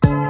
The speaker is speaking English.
you